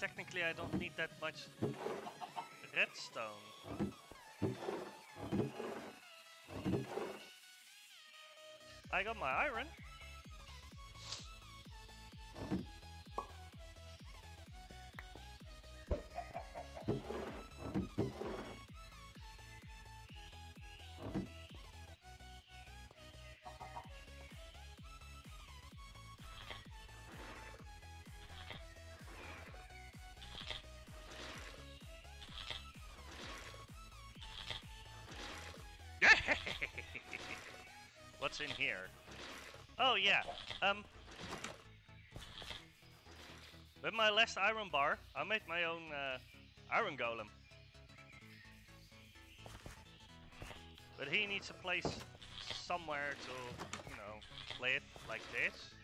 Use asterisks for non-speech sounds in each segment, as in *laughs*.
technically I don't need that much redstone. I got my iron. What's in here? Oh yeah. Um. With my last iron bar, I made my own uh, iron golem. But he needs a place somewhere to, you know, play it like this.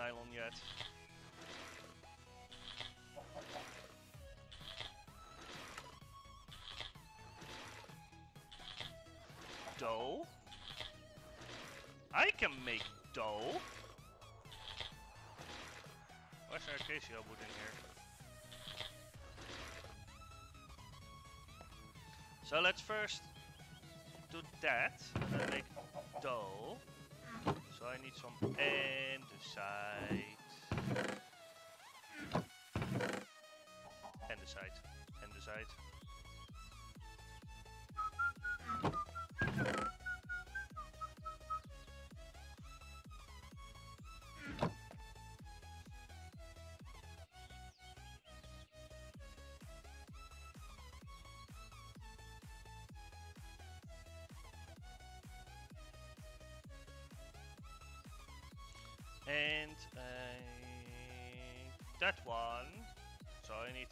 Nylon yet. Dough? I can make dough? Where's our acacia wood in here? So let's first do that, and make dough. So I need some andesite. Andesite. Andesite. And uh, that one. So I need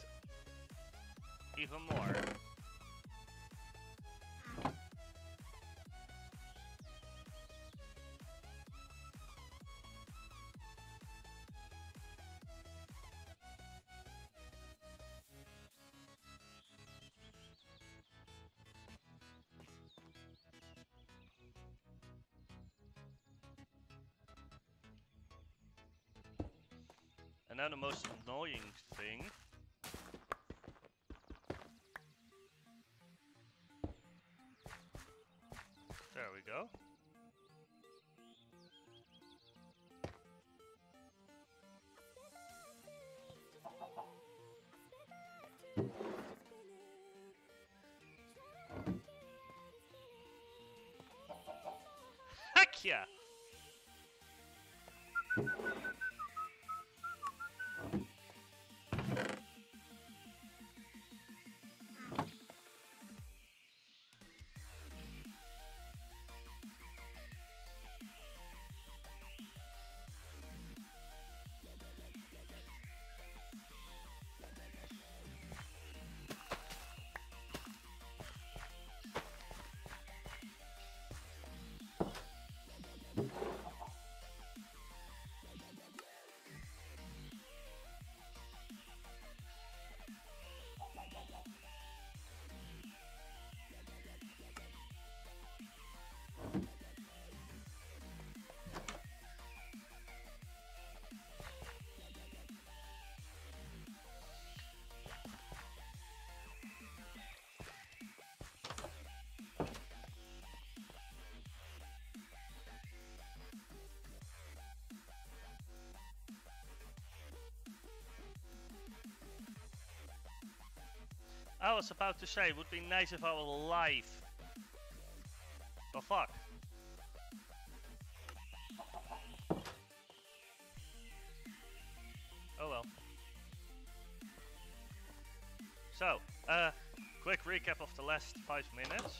even more. Now the most annoying thing. There we go. Heck yeah! Was about to say, it would be nice if I were alive. The fuck? Oh well. So, uh, quick recap of the last five minutes.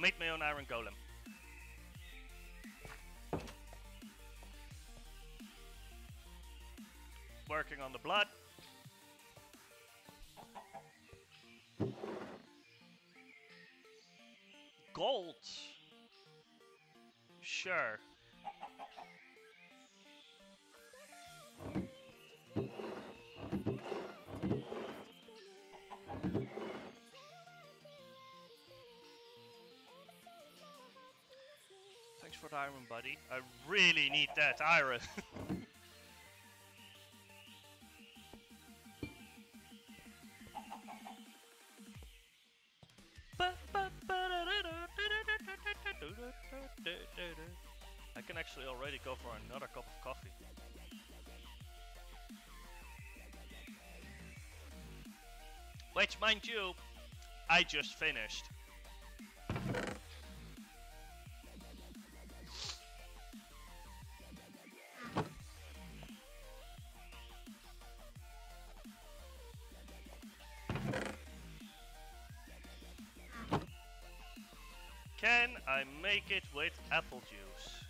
Made my own iron golem. Working on the blood. Thanks for the iron, buddy. I really need that iron. *laughs* I can actually already go for another cup of coffee. Which, mind you, I just finished. Make it with apple juice?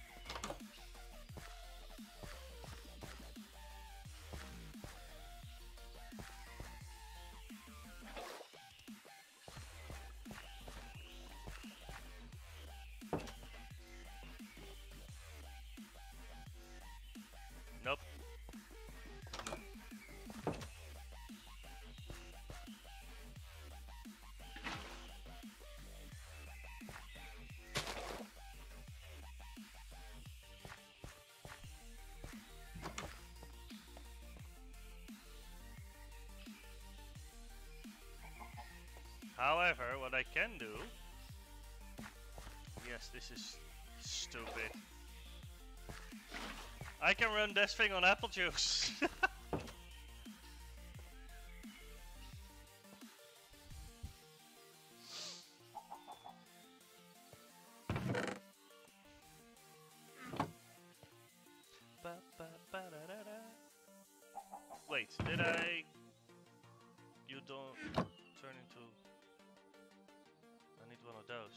However, what I can do... Yes, this is stupid. I can run this thing on apple juice. *laughs* need one of those.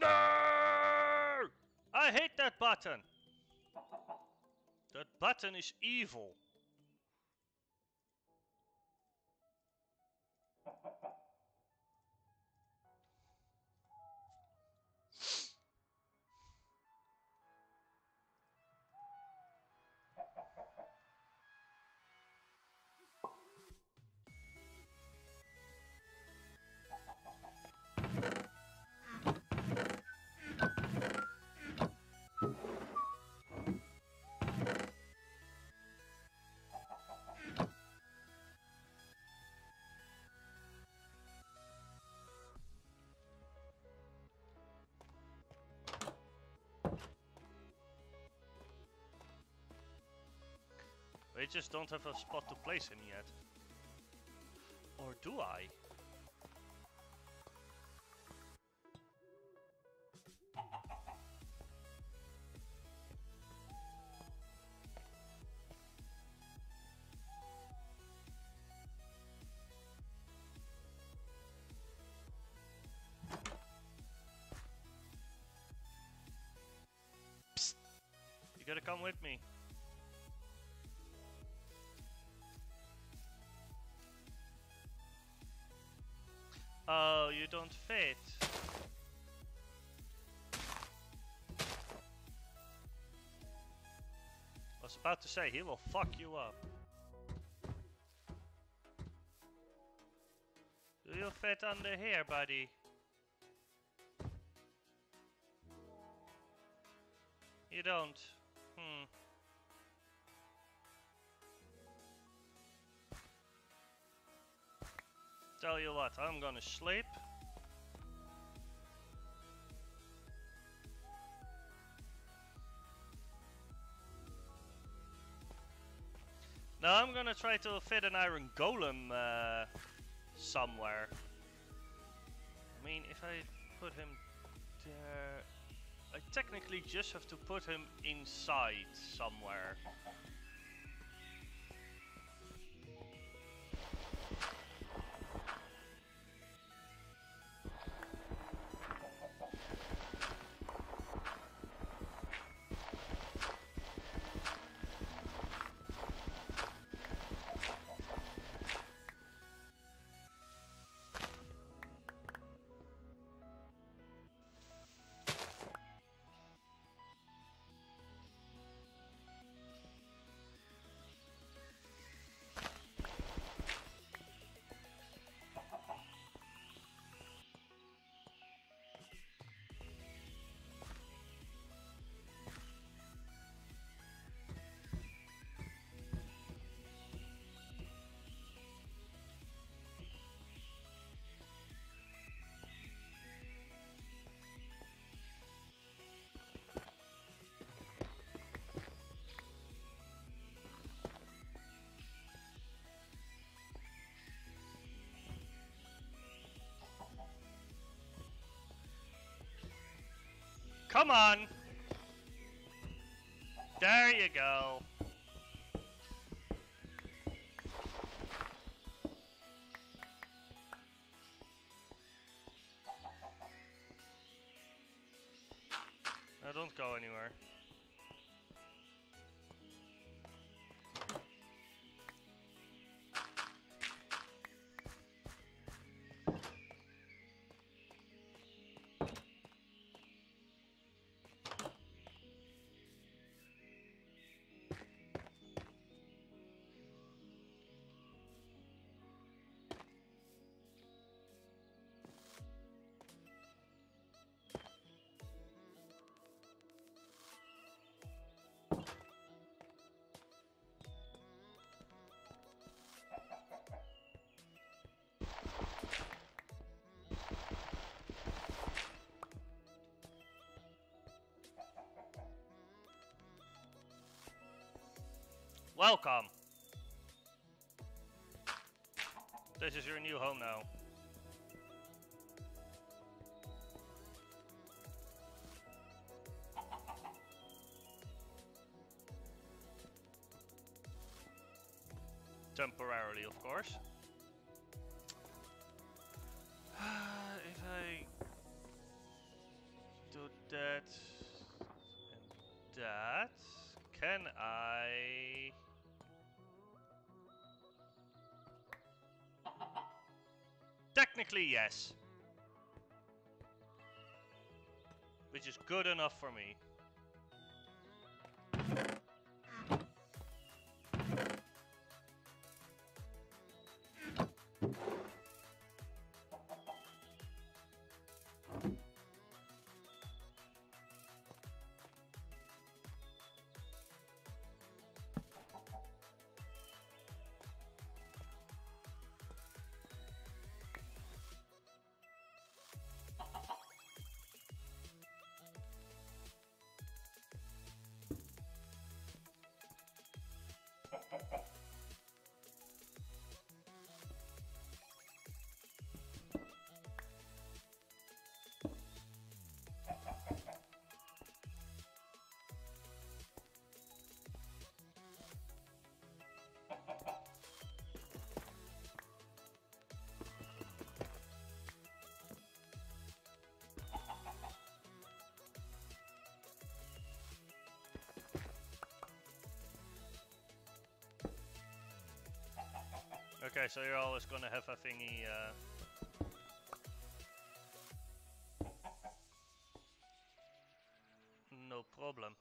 No! I hate that button! That button is evil. We just don't have a spot to place him yet. Or do I? You gotta come with me. Don't. I was about to say, he will fuck you up. Do you fit under here, buddy? You don't. Hmm. Tell you what, I'm gonna sleep. Try to fit an iron golem uh, somewhere. I mean, if I put him there... I technically just have to put him inside somewhere. Come on! There you go. Now don't go anywhere. Welcome! This is your new home now. Temporarily, of course. Technically, yes. Which is good enough for me. Okay, so you're always gonna have a thingy, uh... No problem.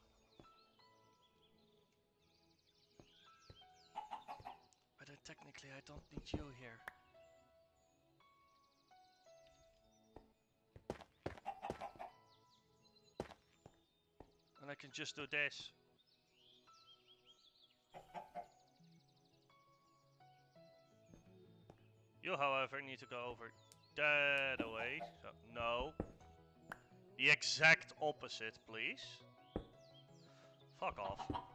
But uh, technically I don't need you here. And I can just do this. To go over that away. So, no. The exact opposite, please. Fuck off.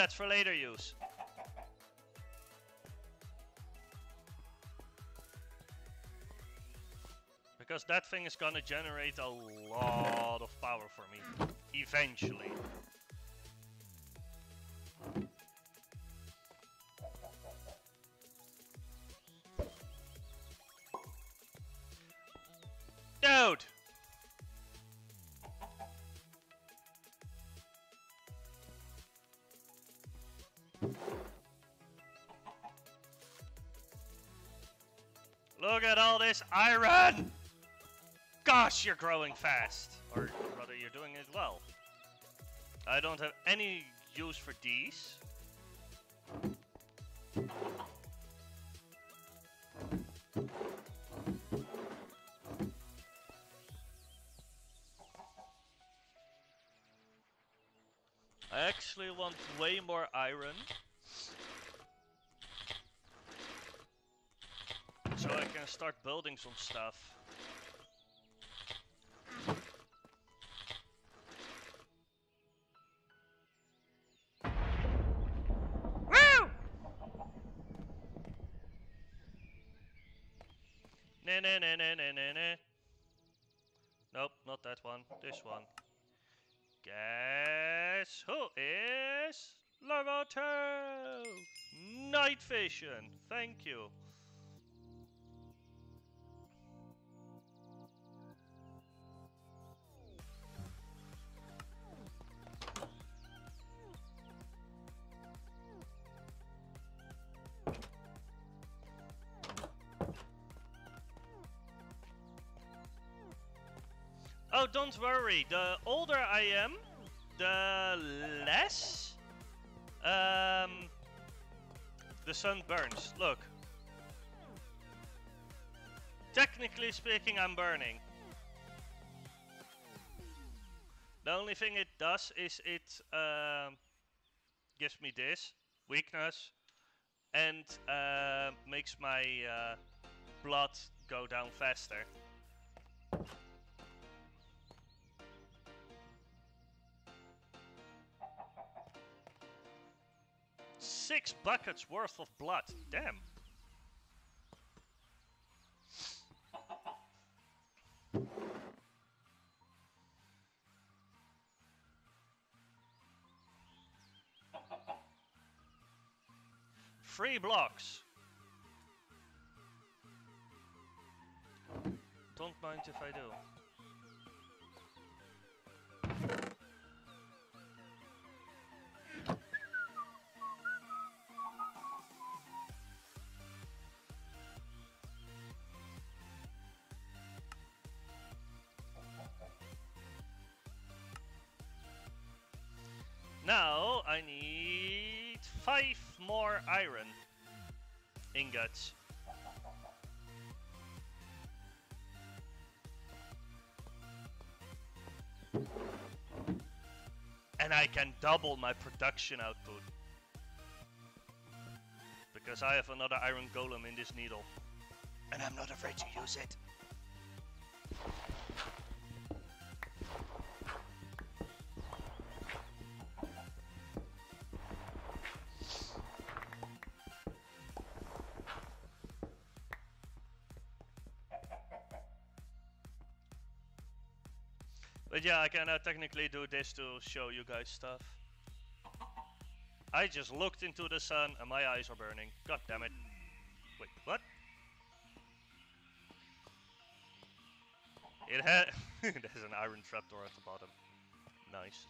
That's for later use. Because that thing is gonna generate a lot of power for me. Eventually. This iron! Gosh, you're growing fast. Or rather, you're doing it well. I don't have any use for these. I actually want way more iron. Can start building some stuff. Woo! Na na na na na na na. Nope, not that one. This one. Guess who is level two? Night vision. Thank you. Don't worry. The older I am, the less um, the sun burns. Look. Technically speaking, I'm burning. The only thing it does is it um, gives me this weakness and uh, makes my uh, blood go down faster. Six buckets worth of blood. Damn. Three blocks. Don't mind if I do. Now I need five more iron ingots. And I can double my production output. Because I have another iron golem in this needle. And I'm not afraid to use it. But yeah, I can uh, technically do this to show you guys stuff. I just looked into the sun and my eyes are burning. God damn it. Wait, what? It had... *laughs* There's an iron trapdoor at the bottom. Nice.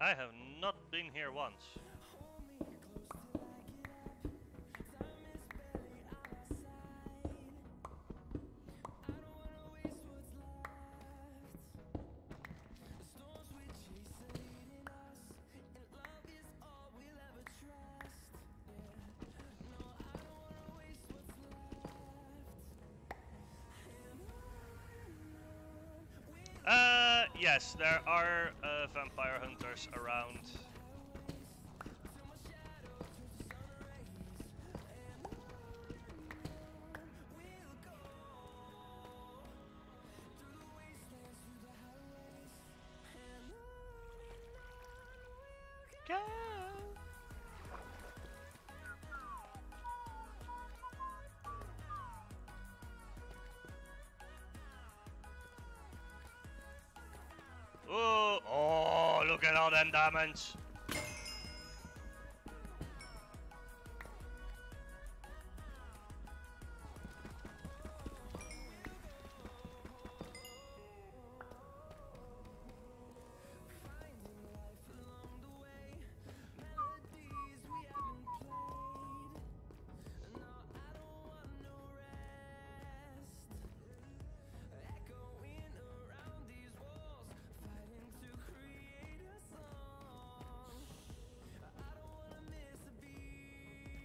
I have not been here once. Uh, yes, there are vampire hunters around. Them diamonds.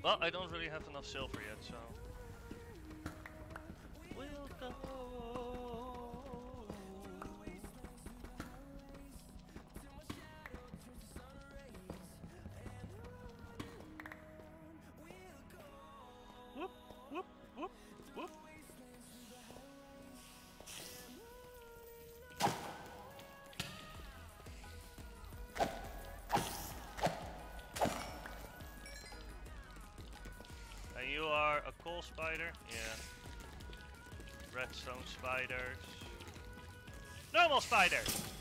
Well, I don't really have enough silver yet, so. We'll go. Spider? Yeah. Redstone spiders. Normal spiders!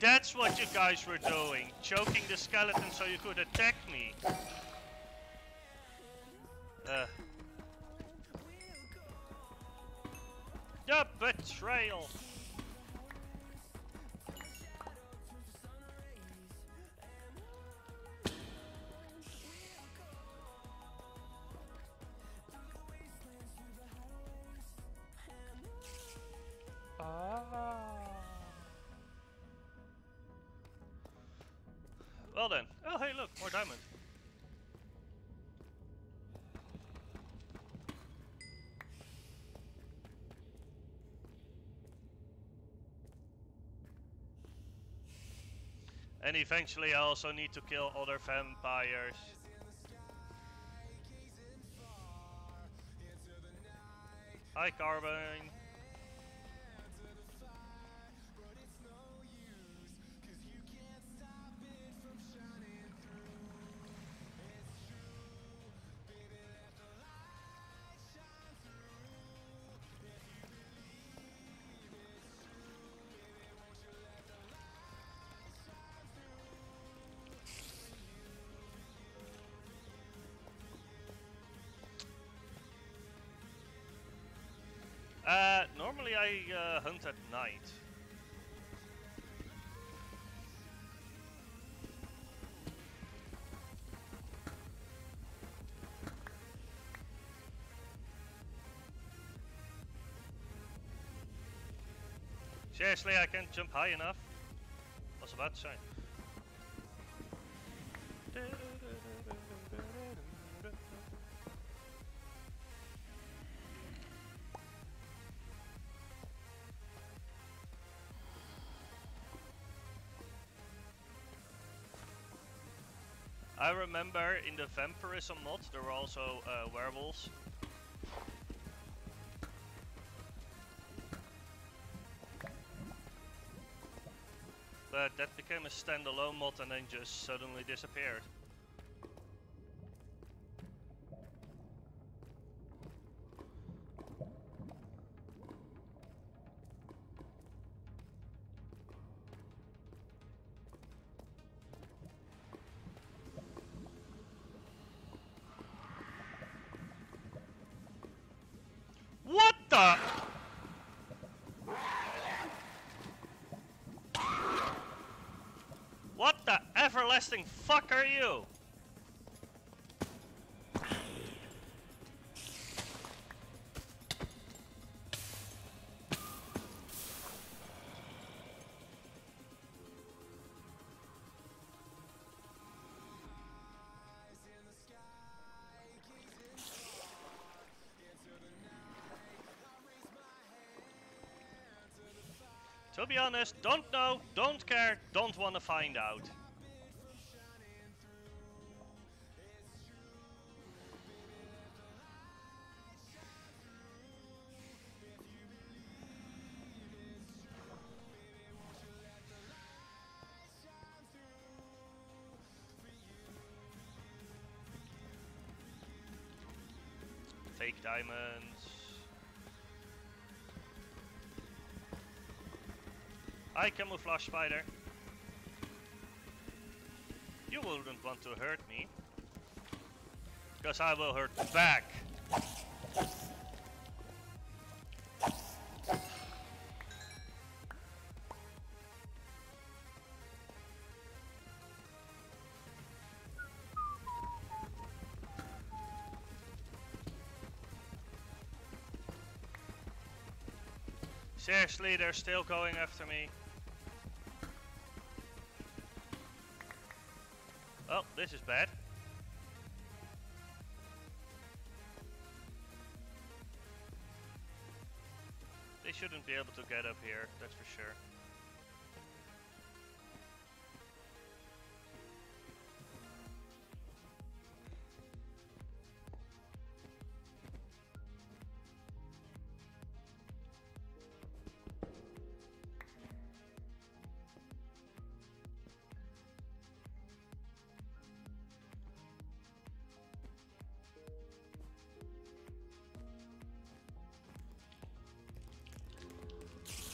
That's what you guys were doing, choking the skeleton so you could attack And eventually I also need to kill other vampires. Hi Carbine. Uh, normally I uh, hunt at night. Seriously, I can't jump high enough. I was about to I remember in the vampirism mod there were also uh, werewolves. But that became a standalone mod and then just suddenly disappeared. The? What the everlasting fuck are you? Be honest, don't know, don't care, don't want to find out. Fake diamonds. Hi, camouflage spider. You wouldn't want to hurt me. Because I will hurt back. Seriously, they're still going after me. Bad. They shouldn't be able to get up here, that's for sure.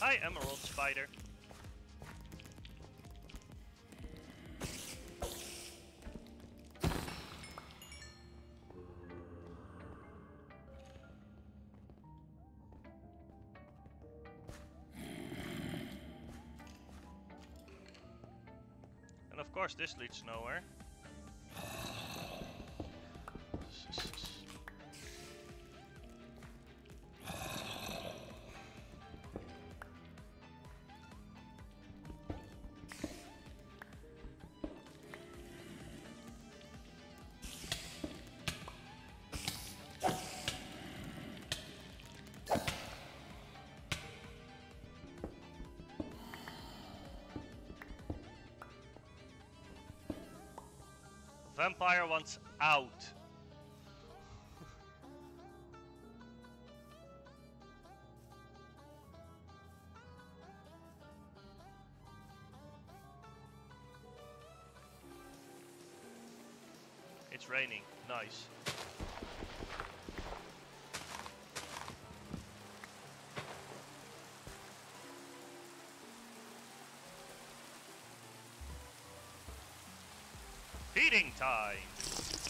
Hi, Emerald Spider. And of course this leads nowhere. Vampire wants out. It's raining. Nice. Feeding time!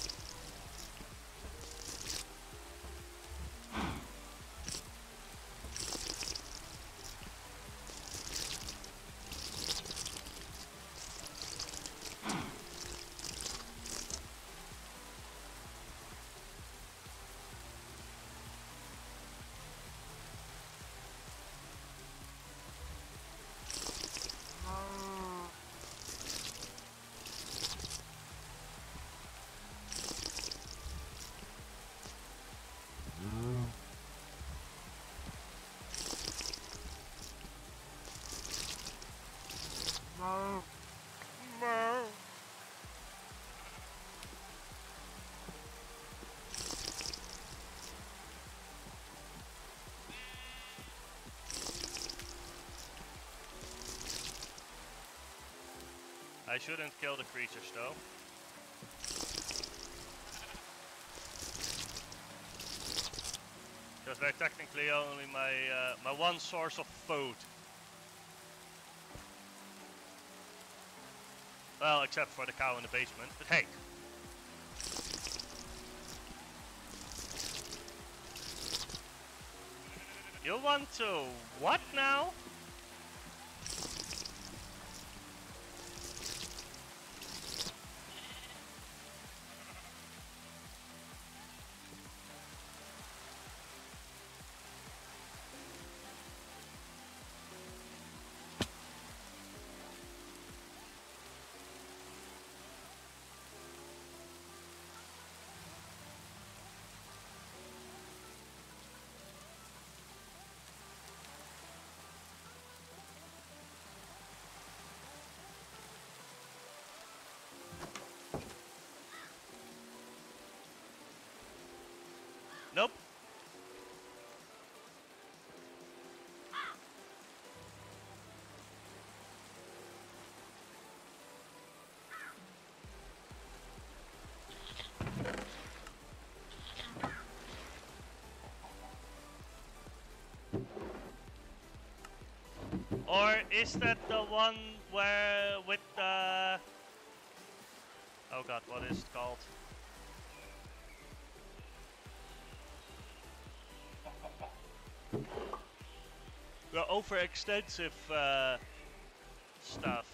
I shouldn't kill the creatures though. Because they're technically only my uh, my one source of food. Well, except for the cow in the basement, but hey. You want to what now? Or is that the one where with the... Oh god, what is it called? The overextensive uh, stuff.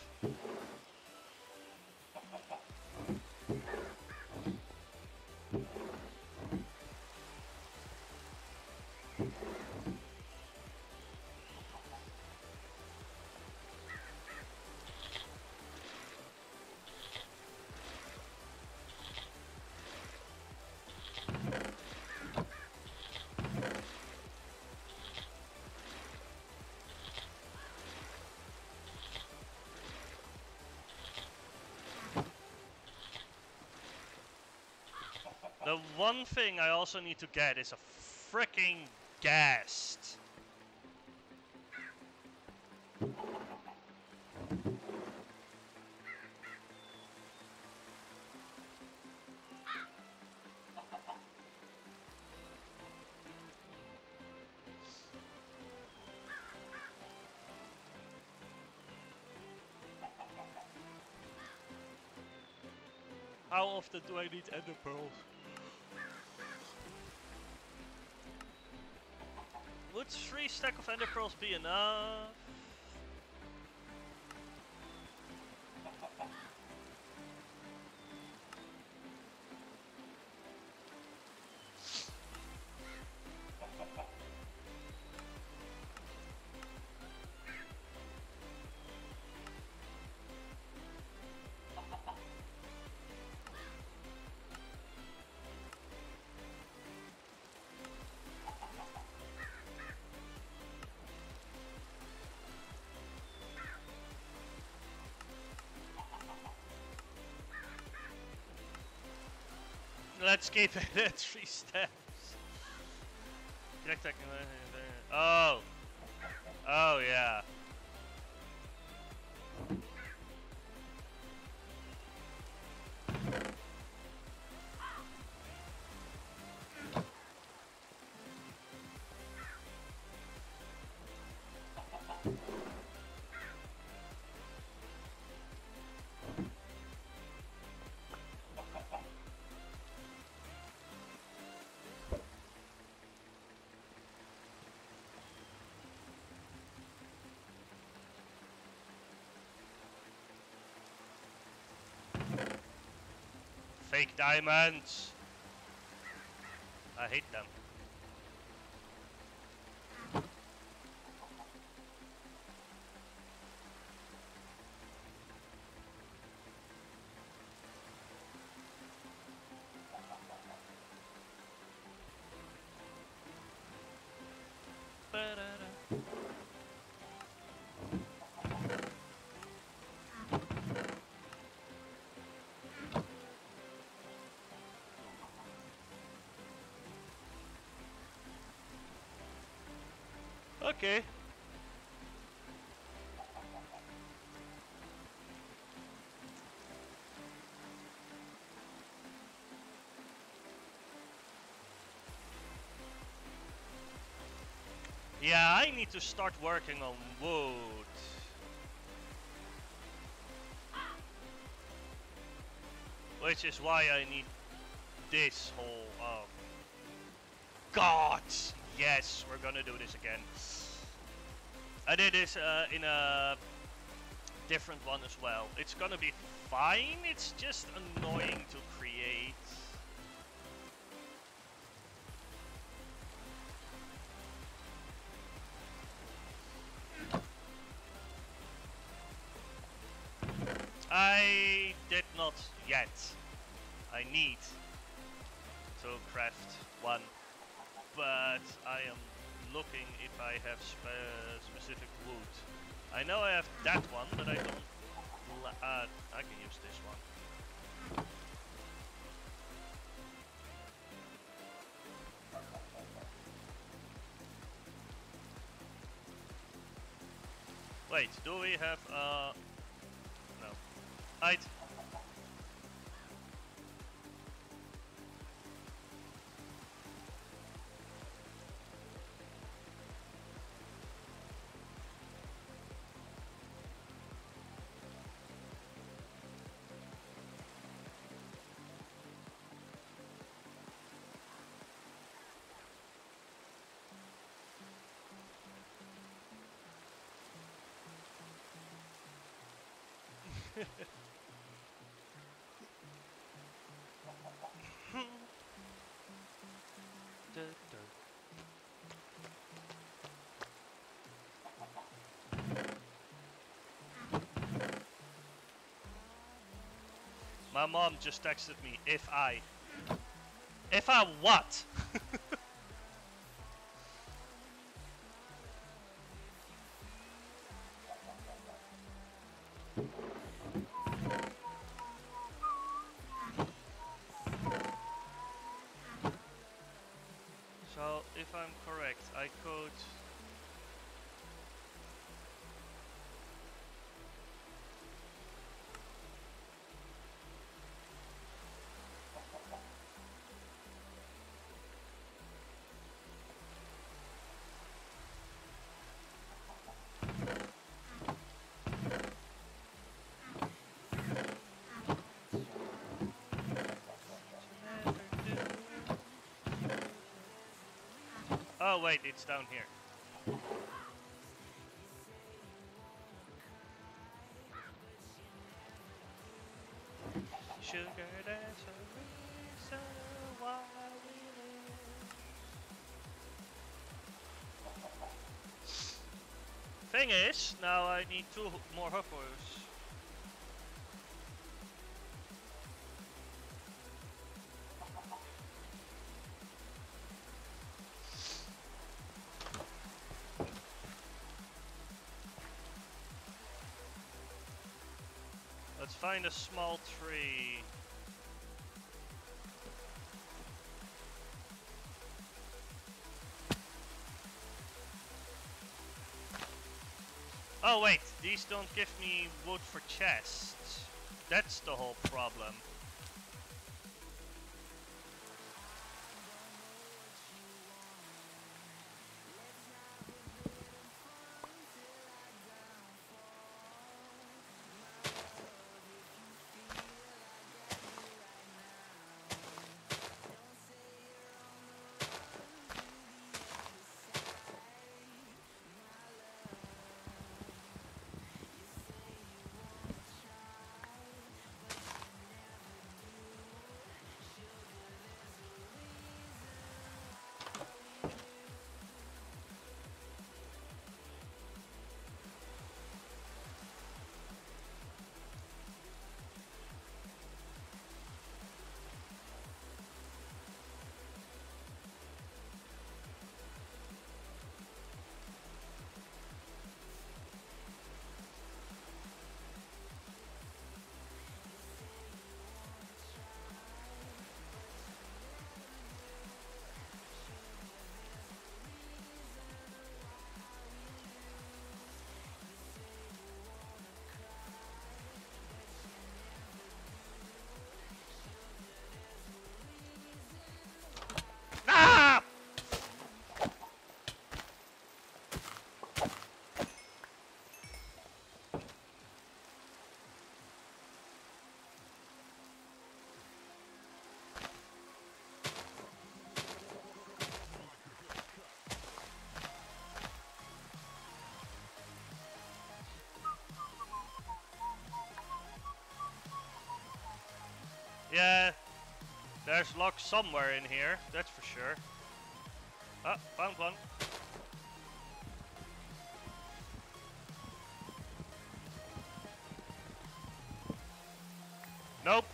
The one thing I also need to get is a freaking ghast. How often do I need ender pearls? Would three stack of ender pearls be enough? Let's keep it at three steps. Oh. Oh yeah. Fake diamonds. I hate them. Okay. Yeah, I need to start working on wood. Which is why I need this whole... Oh. God! Yes, we're gonna do this again. I did this uh, in a different one as well. It's gonna be fine, it's just annoying to create. I did not yet. I need to craft one, but I am looking if I have spe specific wood. I know I have that one, but I don't. Uh, I can use this one. Wait, do we have uh no. Height. My mom just texted me if I. If I what? *laughs* Oh wait, it's down here. Sugar, a reason why we live. Thing is, now I need two more hoppers. Find a small tree. Oh wait, these don't give me wood for chests. That's the whole problem. Yeah, there's luck somewhere in here, that's for sure. Ah, found one. Nope.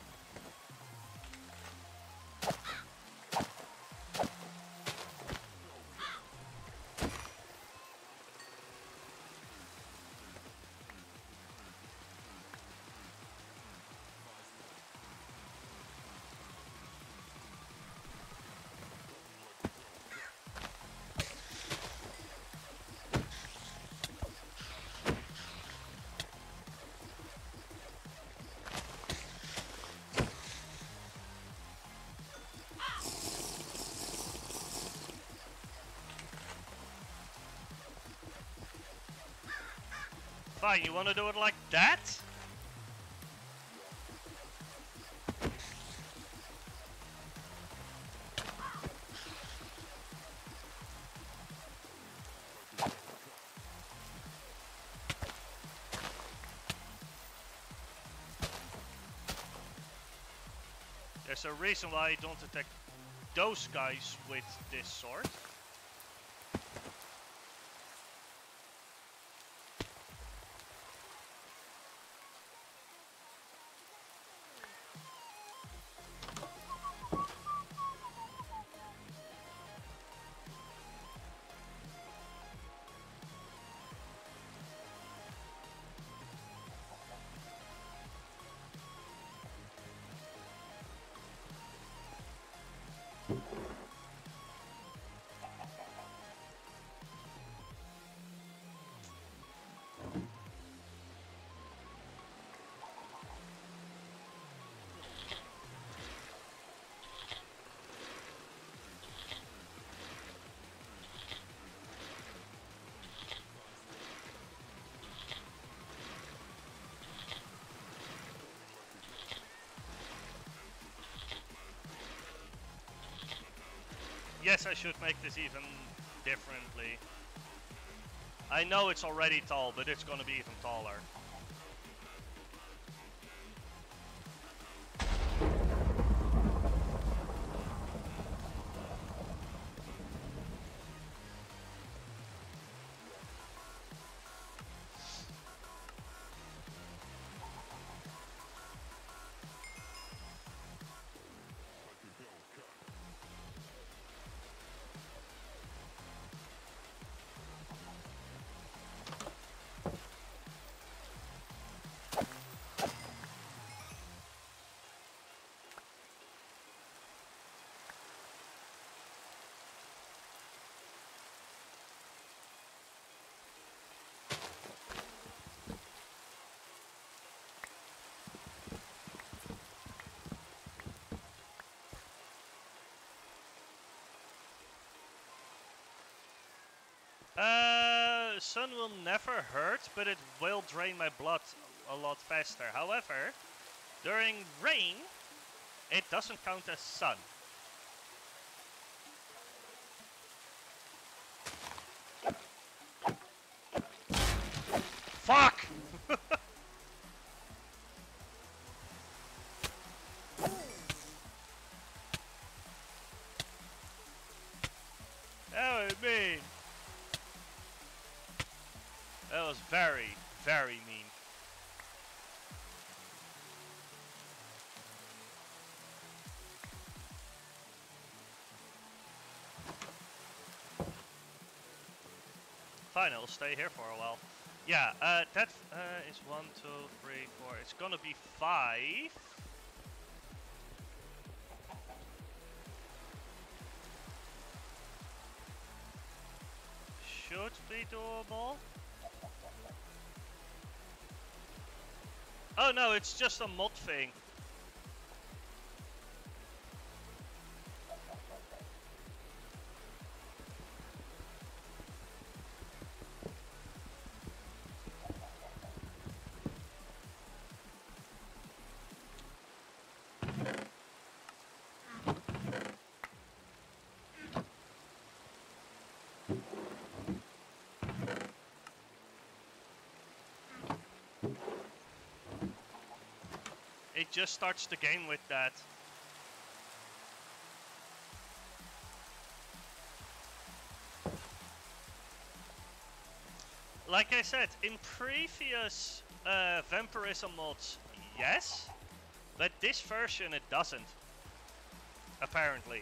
Fine, you wanna do it like that? There's a reason why I don't attack those guys with this sword. Yes, I should make this even differently. I know it's already tall, but it's gonna be even taller. Uh, sun will never hurt, but it will drain my blood a lot faster. However, during rain, it doesn't count as sun. Fuck! *laughs* that was mean. That was very, very mean. Fine, I'll stay here for a while. Yeah, uh, that uh, is one, two, three, four. It's gonna be five. Should be doable. Oh no, it's just a mod thing. Just starts the game with that. Like I said, in previous uh, Vampirism mods, yes, but this version it doesn't. Apparently.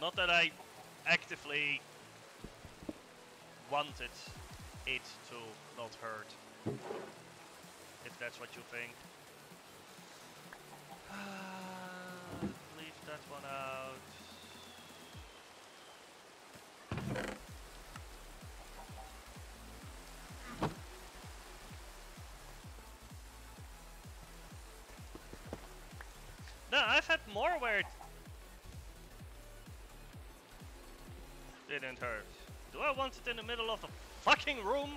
Not that I actively wanted it to not hurt. If that's what you think. Uh, leave that one out. No, I've had more where it didn't hurt. Do I want it in the middle of the fucking room?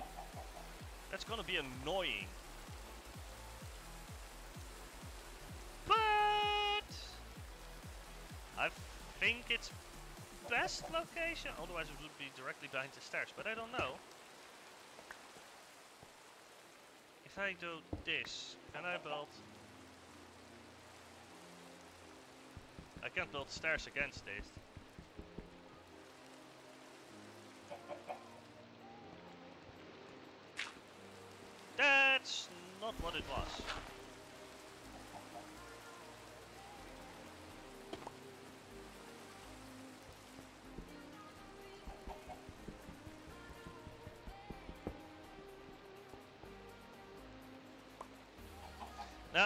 That's gonna be annoying. I think it's best location. Otherwise it would be directly behind the stairs, but I don't know. If I do this, can I build I can't build stairs against this.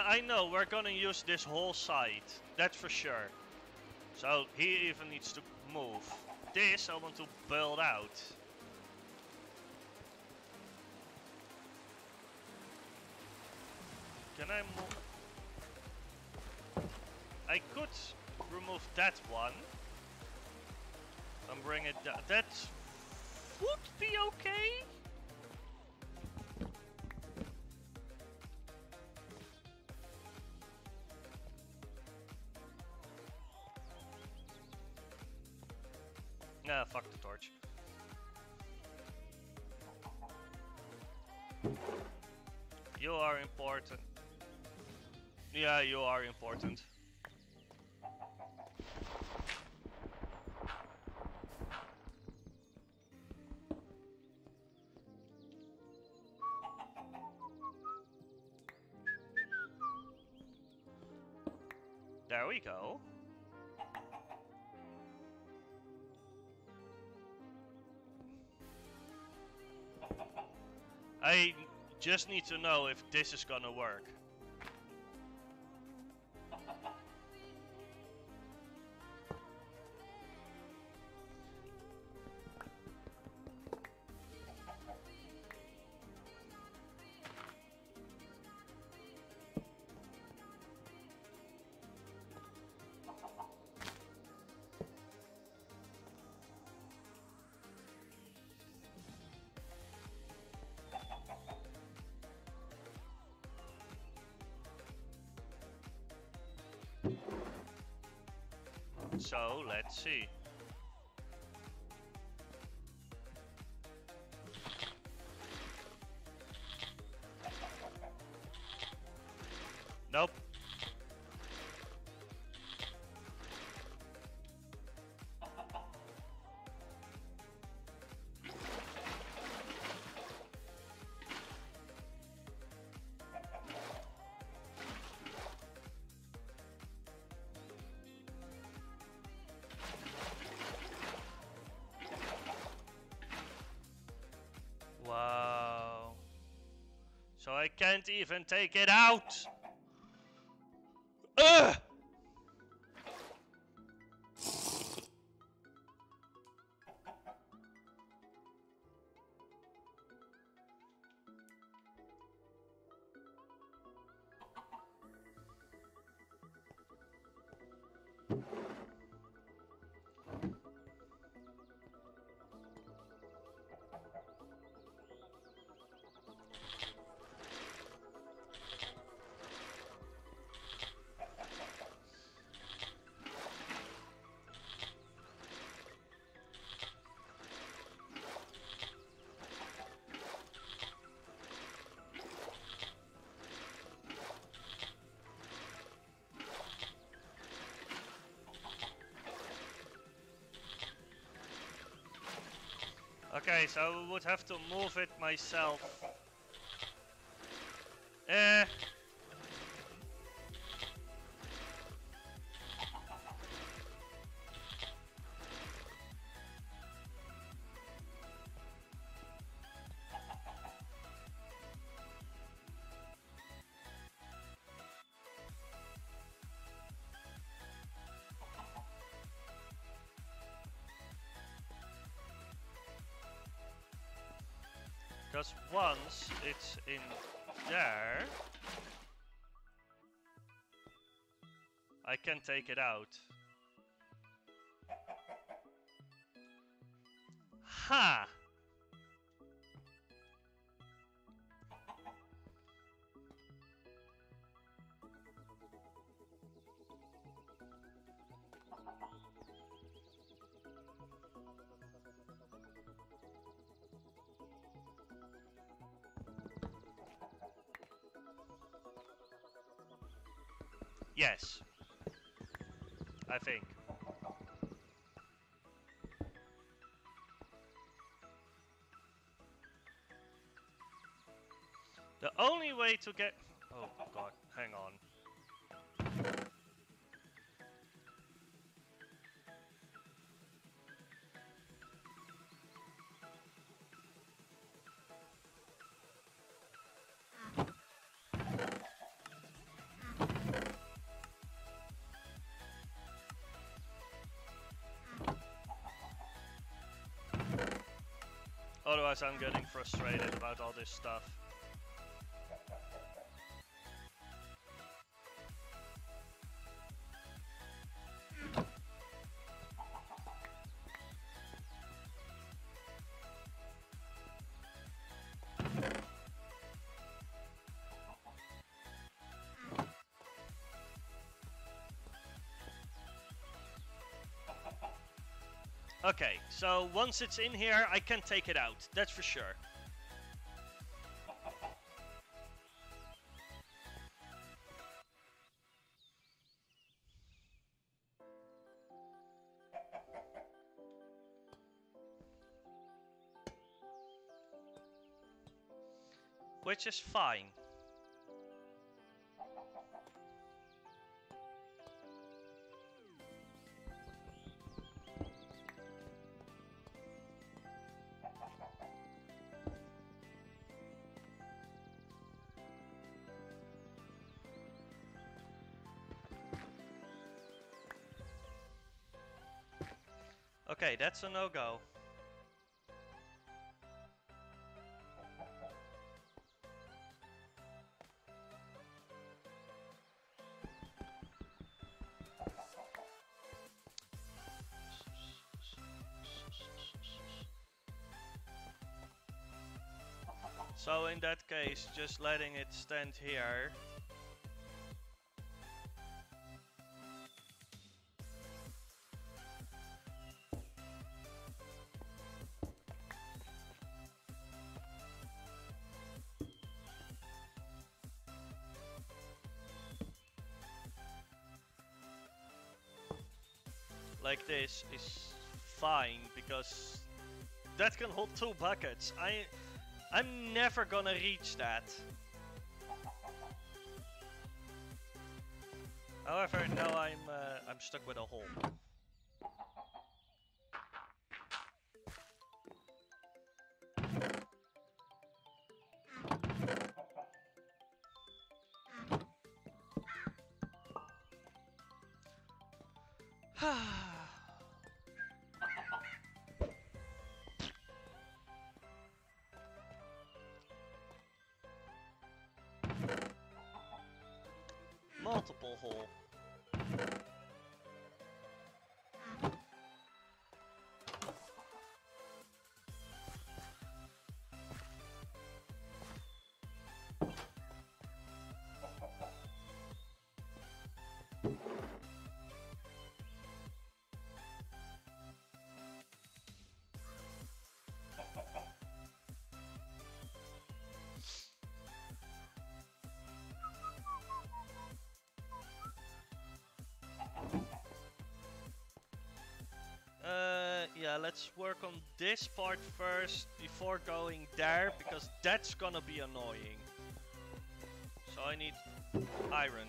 I know we're gonna use this whole site, that's for sure. So he even needs to move. This I want to build out. Can I move? I could remove that one. And bring it down. That would be okay. Are important. Yeah, you are important. There we go. I just need to know if this is gonna work. See. I can't even take it out. Okay, so I would have to move it myself. Eh. Once it's in there, I can take it out. Ha! Yes. I think. The only way to get... Oh god, hang on. Otherwise I'm getting frustrated about all this stuff. Okay, so once it's in here, I can take it out. That's for sure. Which is fine. Okay, that's a no-go. So in that case, just letting it stand here. This is fine because that can hold two buckets. I I'm never gonna reach that. However, now I'm uh, I'm stuck with a hole. Uh, let's work on this part first before going there, because that's gonna be annoying. So I need iron.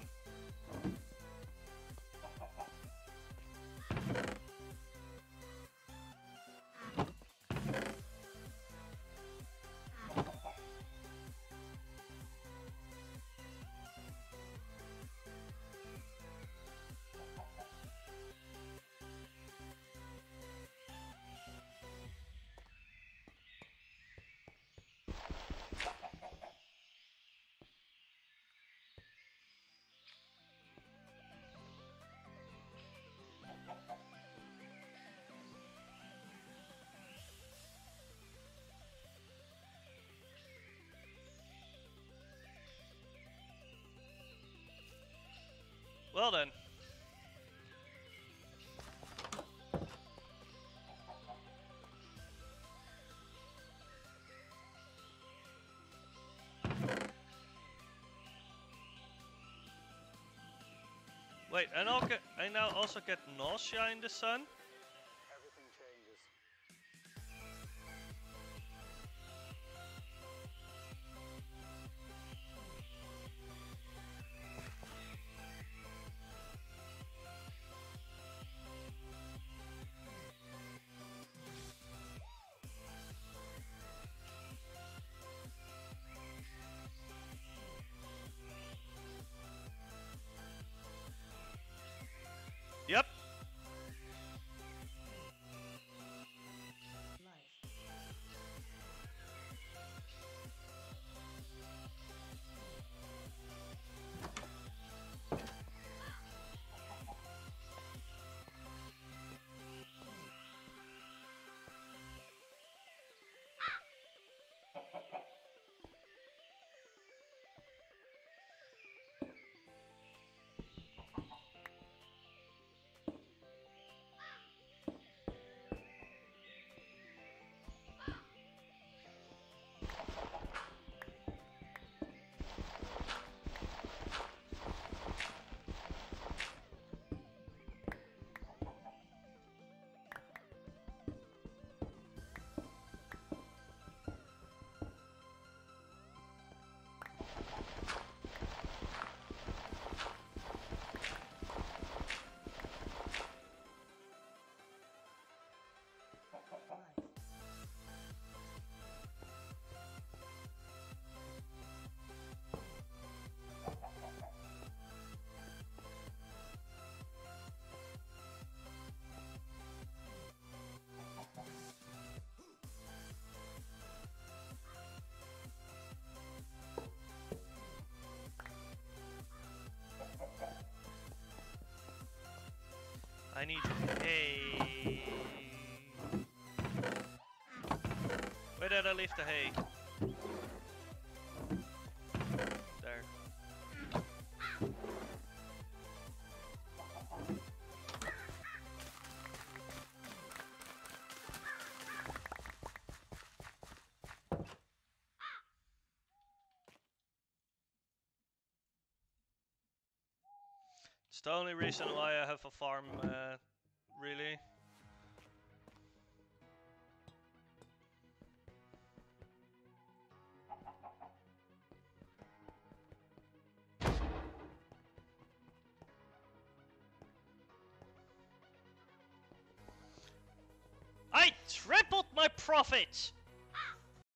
Well then. Wait, and I'll I now also get nausea in the sun? Need hay. Where did I leave the hay? There. It's the only reason why I have a farm, uh, I tripled my profits!